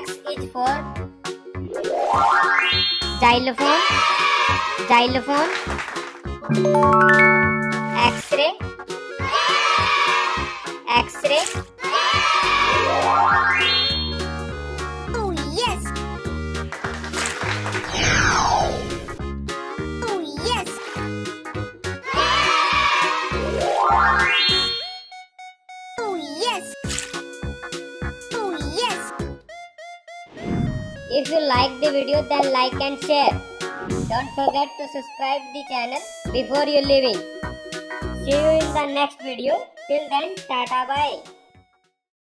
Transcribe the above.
X is for xylophone, xylophone, X-ray, X-ray. Oh yes! Oh yes! Oh yes! If you like the video then like and share. Don't forget to subscribe the channel before you leaving. See you in the next video. Till then, tata bye.